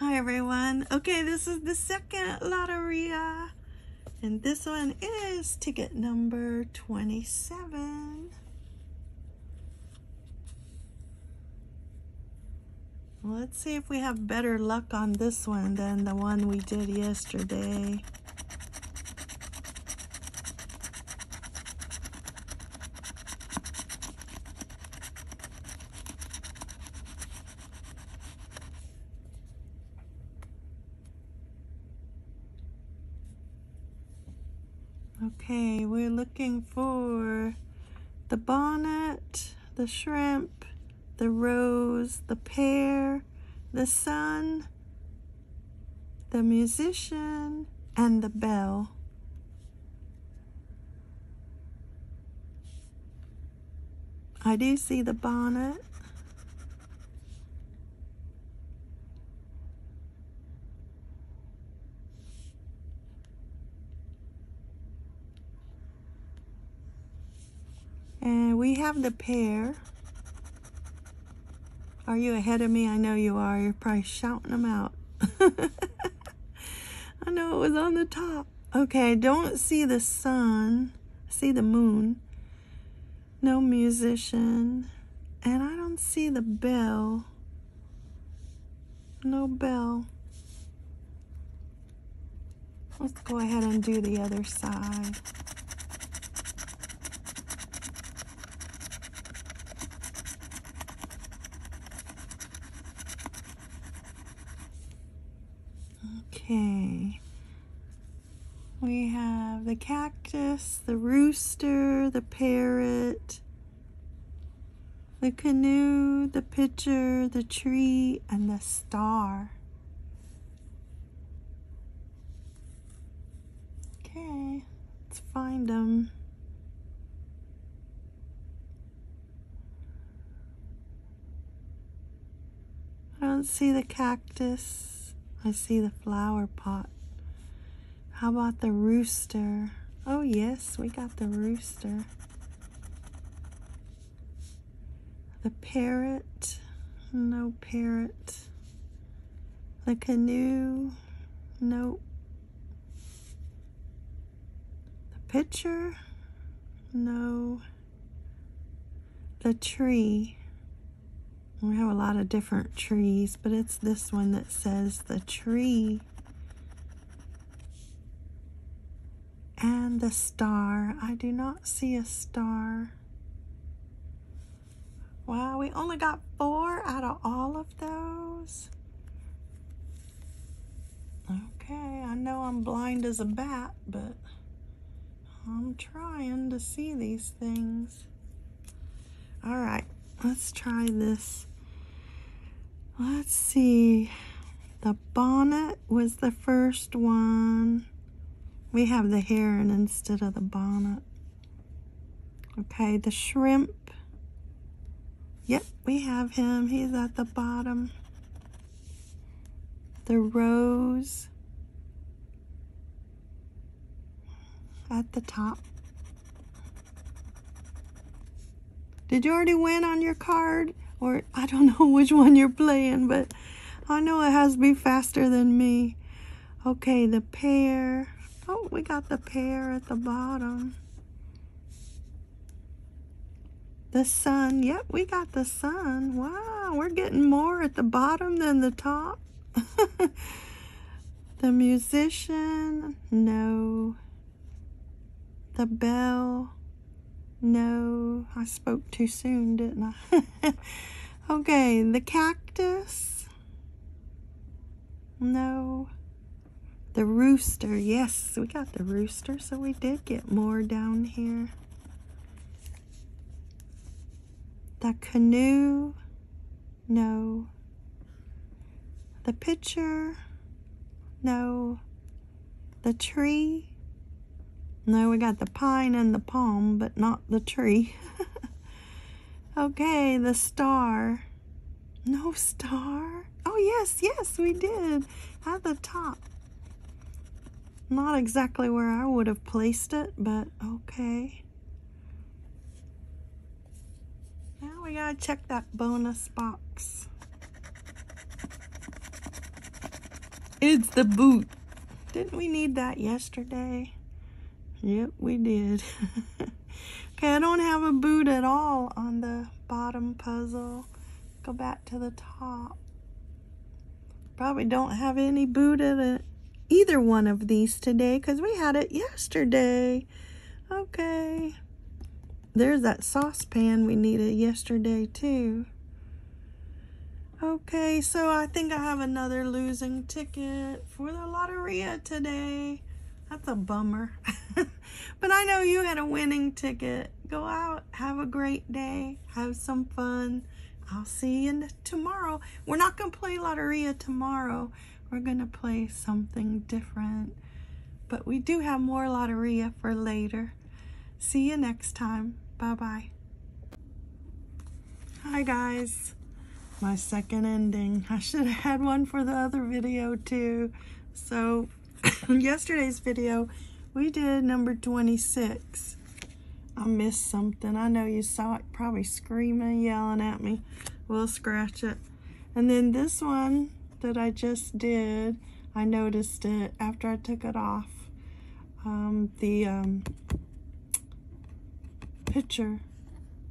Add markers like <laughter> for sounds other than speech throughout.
Hi everyone. Okay, this is the second Loteria. And this one is ticket number 27. Let's see if we have better luck on this one than the one we did yesterday. Okay, we're looking for the bonnet, the shrimp, the rose, the pear, the sun, the musician, and the bell. I do see the bonnet. And we have the pear. Are you ahead of me? I know you are. You're probably shouting them out. <laughs> I know it was on the top. Okay, don't see the sun. See the moon. No musician. And I don't see the bell. No bell. Let's go ahead and do the other side. Okay. We have the cactus, the rooster, the parrot, the canoe, the pitcher, the tree, and the star. Okay, let's find them. I don't see the cactus. I see the flower pot. How about the rooster? Oh, yes, we got the rooster. The parrot. No parrot. The canoe. Nope. The pitcher. No. The tree. We have a lot of different trees, but it's this one that says the tree. And the star. I do not see a star. Wow, we only got four out of all of those. Okay, I know I'm blind as a bat, but I'm trying to see these things. All right, let's try this. Let's see. The bonnet was the first one. We have the heron instead of the bonnet. Okay, the shrimp. Yep, we have him. He's at the bottom. The rose at the top. Did you already win on your card? Or I don't know <laughs> which one you're playing, but I know it has to be faster than me. Okay, the pear. Oh, we got the pear at the bottom. The sun. Yep, we got the sun. Wow, we're getting more at the bottom than the top. <laughs> the musician. No. The bell. No, I spoke too soon, didn't I? <laughs> okay, the cactus. No. The rooster. Yes, we got the rooster, so we did get more down here. The canoe. No. The pitcher. No. The tree. No, we got the pine and the palm, but not the tree. <laughs> okay, the star. No star. Oh, yes, yes, we did. At the top. Not exactly where I would have placed it, but okay. Now we gotta check that bonus box. It's the boot. Didn't we need that yesterday? Yep, we did. <laughs> okay, I don't have a boot at all on the bottom puzzle. Go back to the top. Probably don't have any boot at either one of these today because we had it yesterday. Okay. There's that saucepan we needed yesterday too. Okay, so I think I have another losing ticket for the Loteria today. That's a bummer. <laughs> but I know you had a winning ticket. Go out, have a great day, have some fun. I'll see you tomorrow. We're not going to play Loteria tomorrow. We're going to play something different. But we do have more Loteria for later. See you next time. Bye-bye. Hi, guys my second ending. I should have had one for the other video too. So yesterday's video, we did number 26. I missed something. I know you saw it probably screaming, yelling at me. We'll scratch it. And then this one that I just did, I noticed it after I took it off. Um, the um, picture,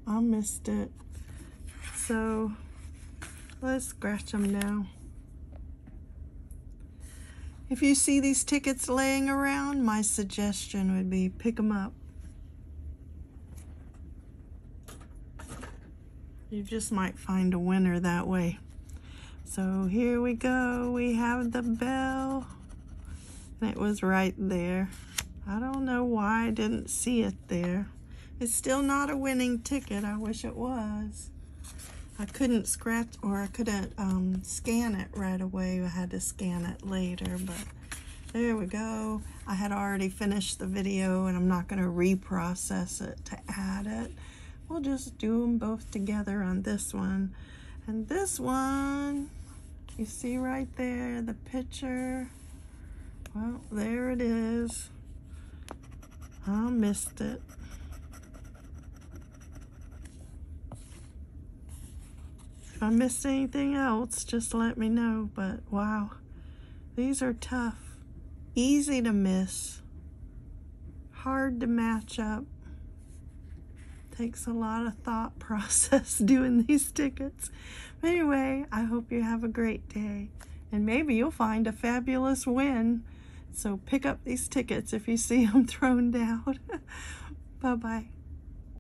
I missed it. So Let's scratch them now. If you see these tickets laying around, my suggestion would be pick them up. You just might find a winner that way. So here we go. We have the bell. And it was right there. I don't know why I didn't see it there. It's still not a winning ticket. I wish it was. I couldn't scratch or I couldn't um, scan it right away. I had to scan it later, but there we go. I had already finished the video and I'm not going to reprocess it to add it. We'll just do them both together on this one. And this one, you see right there, the picture. Well, there it is. I missed it. If I missed anything else, just let me know. But wow, these are tough. Easy to miss. Hard to match up. Takes a lot of thought <laughs> process doing these tickets. But anyway, I hope you have a great day. And maybe you'll find a fabulous win. So pick up these tickets if you see them <laughs> thrown down. <laughs> Bye-bye.